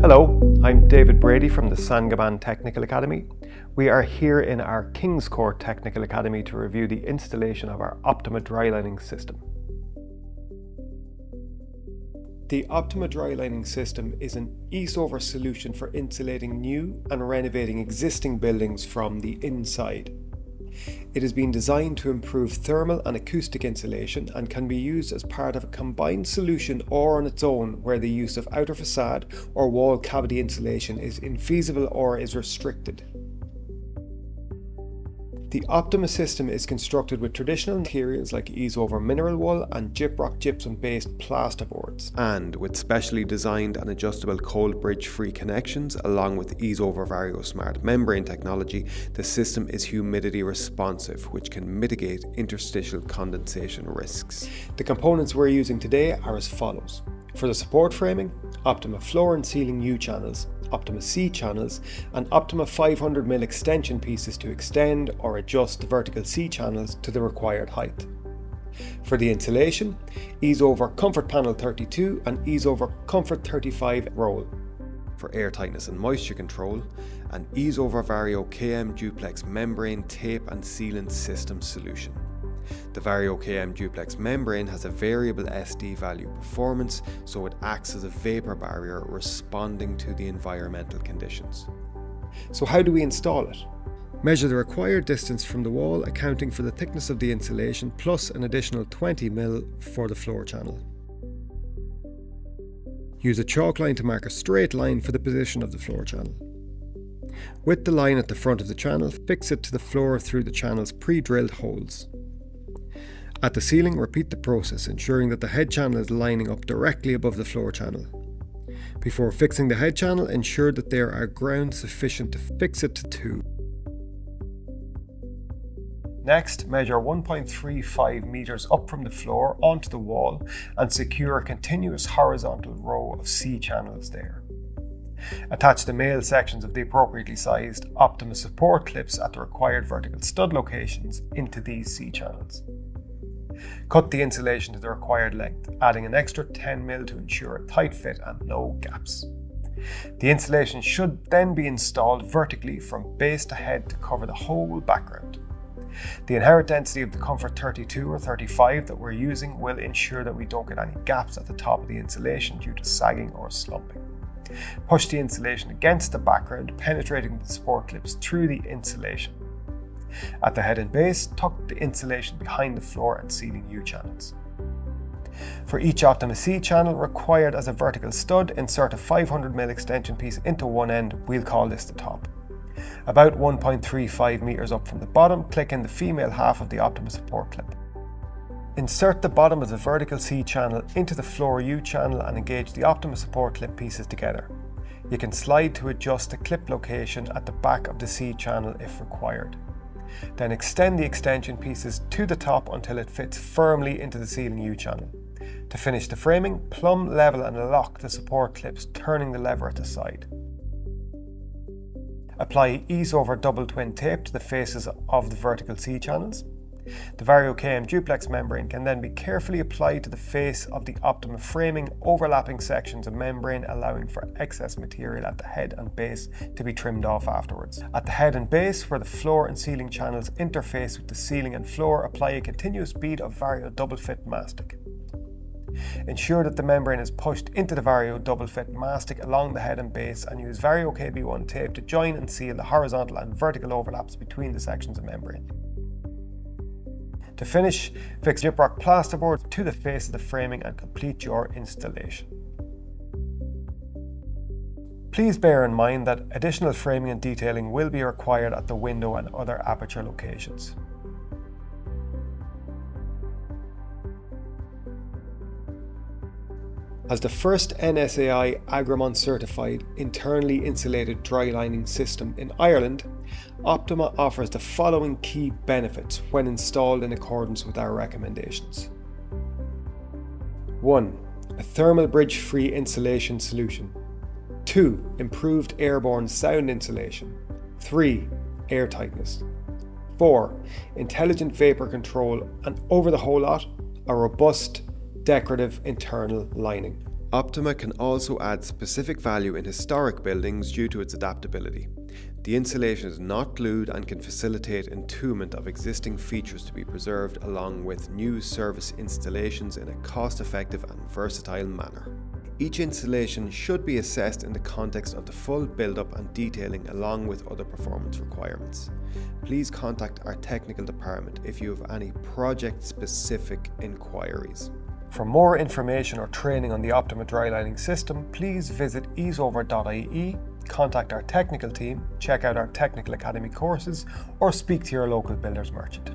Hello, I'm David Brady from the Saint-Gobain Technical Academy. We are here in our Kingscourt Technical Academy to review the installation of our Optima drylining system. The Optima drylining system is an Isover solution for insulating new and renovating existing buildings from the inside. It has been designed to improve thermal and acoustic insulation and can be used as part of a combined solution or on its own where the use of outer facade or wall cavity insulation is infeasible or is restricted. The Optima system is constructed with traditional materials like Isover mineral wool and Gyproc gypsum based plasterboards, and with specially designed and adjustable cold bridge free connections along with Isover Vario Smart membrane technology, the system is humidity responsive which can mitigate interstitial condensation risks. The components we're using today are as follows. For the support framing, Optima floor and ceiling U channels, Optima C channels, and Optima 500mm extension pieces to extend or adjust the vertical C channels to the required height. For the insulation, Isover Comfort Panel 32 and Isover Comfort 35 roll. For air tightness and moisture control, an Isover Vario KM Duplex membrane tape and sealant system solution. The Vario KM duplex membrane has a variable SD value performance, so it acts as a vapor barrier responding to the environmental conditions. So how do we install it? Measure the required distance from the wall accounting for the thickness of the insulation plus an additional 20 mm for the floor channel. Use a chalk line to mark a straight line for the position of the floor channel. With the line at the front of the channel, fix it to the floor through the channel's pre-drilled holes. At the ceiling, repeat the process, ensuring that the head channel is lining up directly above the floor channel. Before fixing the head channel, ensure that there are ground sufficient to fix it to 2. Next, measure 1.35 metres up from the floor onto the wall and secure a continuous horizontal row of C channels there. Attach the male sections of the appropriately sized Optima support clips at the required vertical stud locations into these C channels. Cut the insulation to the required length, adding an extra 10 mm to ensure a tight fit and no gaps. The insulation should then be installed vertically from base to head to cover the whole background. The inherent density of the Comfort 32 or 35 that we're using will ensure that we don't get any gaps at the top of the insulation due to sagging or slumping. Push the insulation against the background, penetrating the support clips through the insulation. At the head and base, tuck the insulation behind the floor and ceiling U channels. For each Optima C channel required as a vertical stud, insert a 500mm extension piece into one end, we'll call this the top. About 1.35 metres up from the bottom, click in the female half of the Optima support clip. Insert the bottom of the vertical C channel into the floor U channel and engage the Optima support clip pieces together. You can slide to adjust the clip location at the back of the C channel if required. Then extend the extension pieces to the top until it fits firmly into the ceiling U channel. To finish the framing, plumb level and lock the support clips, turning the lever at the side. Apply Isover double twin tape to the faces of the vertical C channels. The Vario KM duplex membrane can then be carefully applied to the face of the Optima framing, overlapping sections of membrane, allowing for excess material at the head and base to be trimmed off afterwards. At the head and base, where the floor and ceiling channels interface with the ceiling and floor, apply a continuous bead of Vario double fit mastic. Ensure that the membrane is pushed into the Vario double fit mastic along the head and base and use Vario KB1 tape to join and seal the horizontal and vertical overlaps between the sections of membrane. To finish, fix Gyproc plasterboard to the face of the framing and complete your installation. Please bear in mind that additional framing and detailing will be required at the window and other aperture locations. As the first NSAI Agrément certified internally insulated dry lining system in Ireland, Optima offers the following key benefits when installed in accordance with our recommendations. 1. A thermal bridge free insulation solution. 2. Improved airborne sound insulation. 3. Air tightness. 4. Intelligent vapor control, and over the whole lot, a robust decorative internal lining. Optima can also add specific value in historic buildings due to its adaptability. The insulation is not glued and can facilitate entombment of existing features to be preserved along with new service installations in a cost effective and versatile manner. Each installation should be assessed in the context of the full build-up and detailing along with other performance requirements. Please contact our technical department if you have any project-specific inquiries. For more information or training on the Optima drylining system, please visit isover.ie, contact our technical team, check out our Technical Academy courses, or speak to your local builder's merchant.